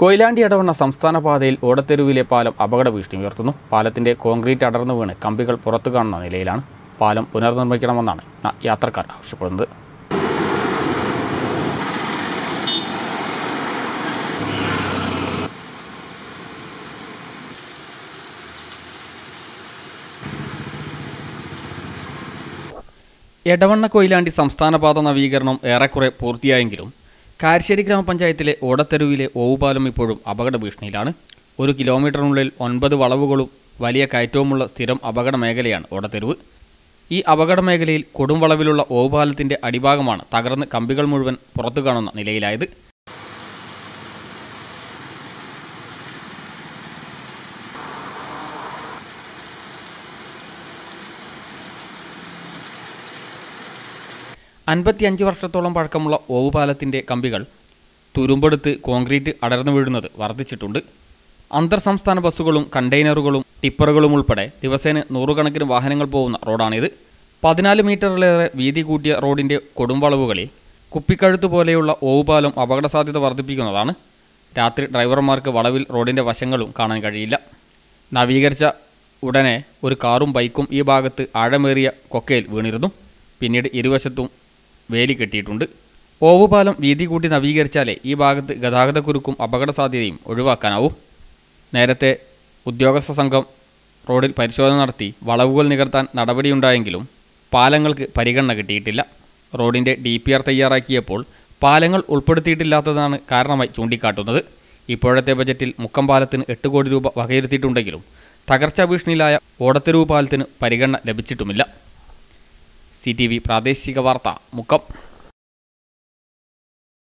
കൊയിലാണ്ടി അടവണ്ണ സംസ്ഥാന പാതയിൽ ഓടത്തെരുവിലെ പാലം അപകട ഭീഷണി ഉയർത്തുന്നു. പാലത്തിന്റെ കോൺക്രീറ്റ് അടർന്നു വീണ് കമ്പികൾ പുറത്തു കാണുന്ന നിലയിലാണ് പാലം പുനർനിർമ്മിക്കണമെന്നാണ് യാത്രക്കാർ ആവശ്യപ്പെടുന്നത്. എടവണ്ണ കൊയിലാണ്ടി സംസ്ഥാനപാത നവീകരണം ഏറെക്കുറെ പൂർത്തിയായെങ്കിലും കാരശ്ശേരി ഗ്രാമപഞ്ചായത്തിലെ ഓടത്തെരുവിലെ ഓവുപാലം ഇപ്പോഴും അപകട ഭീഷണിയിലാണ് ഒരു കിലോമീറ്ററിനുള്ളിൽ ഒൻപത് വളവുകളും വലിയ കയറ്റവുമുള്ള സ്ഥിരം അപകട മേഖലയാണ് ഓടത്തെരുവ്. ഈ അപകട മേഖലയിൽ കൊടുംവളവിലുള്ള ഓവുപാലത്തിന്റെ അടിഭാഗമാണ് തകർന്ന് കമ്പികൾ മുഴുവൻ പുറത്തു കാണുന്ന നിലയിലായത്. അൻപത്തിയഞ്ച് വർഷത്തോളം പഴക്കമുള്ള ഓവുപാലത്തിന്റെ കമ്പികൾ തുരുമ്പെടുത്ത് കോൺക്രീറ്റ് അടർന്നു വീഴുന്നത് വർദ്ധിച്ചിട്ടുണ്ട്. അന്തർ സംസ്ഥാന ബസ്സുകളും കണ്ടെയ്നറുകളും ടിപ്പറുകളും ഉൾപ്പെടെ ദിവസേന നൂറുകണക്കിന് വാഹനങ്ങൾ പോകുന്ന റോഡാണിത്. പതിനാല് മീറ്ററിലേറെ വീതി കൂട്ടിയ റോഡിന്റെ കൊടുംവളവുകളിൽ കുപ്പിക്കഴുത്ത് പോലെയുള്ള ഓവുപാലം അപകട സാധ്യത വർദ്ധിപ്പിക്കുന്നതാണ്. രാത്രി ഡ്രൈവർമാർക്ക് വളവിൽ റോഡിന്റെ വശങ്ങളും കാണാൻ കഴിയില്ല. നവീകരിച്ച ഉടനെ ഒരു കാറും ബൈക്കും ഈ ഭാഗത്ത് ആഴമേറിയ കൊക്കയിൽ വീണിരുന്നു. പിന്നീട് ഇരുവശത്തും വേലി കെട്ടിയിട്ടുണ്ട്. ഓവുപാലം വീതി കൂട്ടി നവീകരിച്ചാലേ ഈ ഭാഗത്ത് ഗതാഗതക്കുരുക്കും അപകട സാധ്യതയും ഒഴിവാക്കാനാവൂ. നേരത്തെ ഉദ്യോഗസ്ഥ സംഘം റോഡിൽ പരിശോധന നടത്തി വളവുകൾ നികർത്താൻ നടപടിയുണ്ടായെങ്കിലും പാലങ്ങൾക്ക് പരിഗണന കിട്ടിയിട്ടില്ല. റോഡിന്റെ ഡി പി ആർ തയ്യാറാക്കിയപ്പോൾ പാലങ്ങൾ ഉൾപ്പെടുത്തിയിട്ടില്ലാത്തതാണ് കാരണമായി ചൂണ്ടിക്കാട്ടുന്നത്. ഇപ്പോഴത്തെ ബജറ്റിൽ മുക്കം പാലത്തിന് എട്ട് കോടി രൂപ വകയിരുത്തിയിട്ടുണ്ടെങ്കിലും തകർച്ചാ ഭീഷണിയിലായ ഓടത്തെരുവ് പാലത്തിന് പരിഗണന ലഭിച്ചിട്ടുമില്ല. സി ടി വി പ്രാദേശിക വാർത്ത മുക്കം.